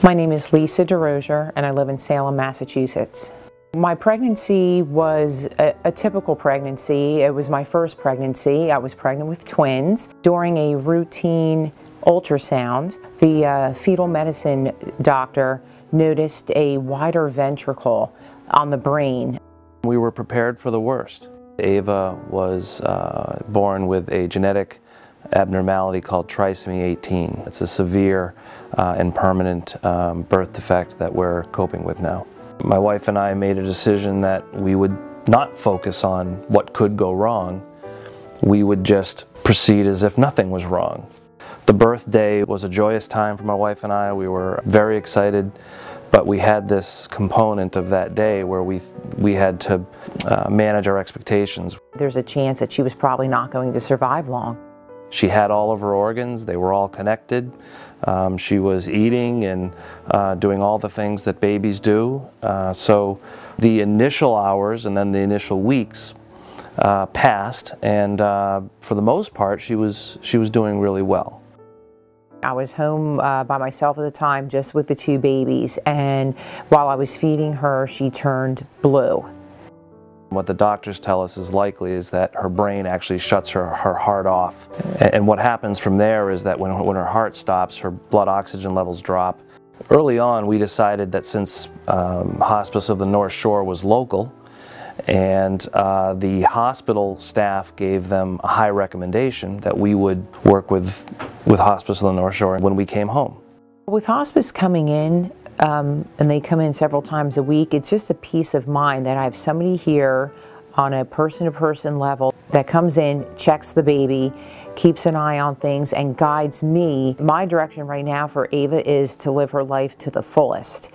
My name is Lisa DeRosier and I live in Salem, Massachusetts. My pregnancy was a, a, typical pregnancy. It was my first pregnancy. I was pregnant with twins. During a routine ultrasound, the uh, fetal medicine doctor noticed a wider ventricle on the brain. We were prepared for the worst. Ava was uh, born with a genetic abnormality called trisomy 18. It's a severe uh, and permanent um, birth defect that we're coping with now. My wife and I made a decision that we would not focus on what could go wrong. We would just proceed as if nothing was wrong. The birthday was a joyous time for my wife and I. We were very excited, but we had this component of that day where we, we had to uh, manage our expectations. There's a chance that she was probably not going to survive long. She had all of her organs, they were all connected. Um, she was eating and uh, doing all the things that babies do. Uh, so the initial hours and then the initial weeks uh, passed and uh, for the most part she was, she was doing really well. I was home uh, by myself at the time just with the two babies and while I was feeding her she turned blue. What the doctors tell us is likely is that her brain actually shuts her, her heart off. And what happens from there is that when, when her heart stops, her blood oxygen levels drop. Early on, we decided that since um, Hospice of the North Shore was local, and uh, the hospital staff gave them a high recommendation that we would work with, with Hospice of the North Shore when we came home. With hospice coming in, um, and they come in several times a week. It's just a peace of mind that I have somebody here on a person-to-person -person level that comes in, checks the baby, keeps an eye on things, and guides me. My direction right now for Ava is to live her life to the fullest.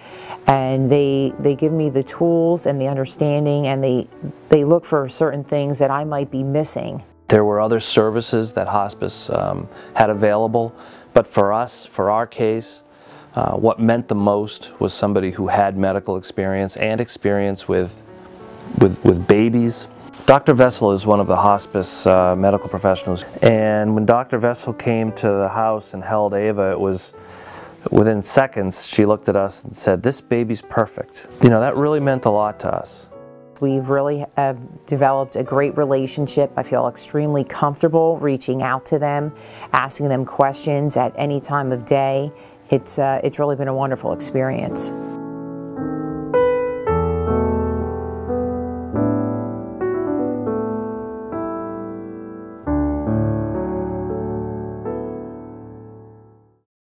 And they, they give me the tools and the understanding, and they, they look for certain things that I might be missing. There were other services that hospice um, had available, but for us, for our case, uh, what meant the most was somebody who had medical experience and experience with, with, with babies. Dr. Vessel is one of the hospice uh, medical professionals and when Dr. Vessel came to the house and held Ava it was within seconds she looked at us and said this baby's perfect. You know that really meant a lot to us. We've really have developed a great relationship. I feel extremely comfortable reaching out to them, asking them questions at any time of day it's, uh, it's really been a wonderful experience.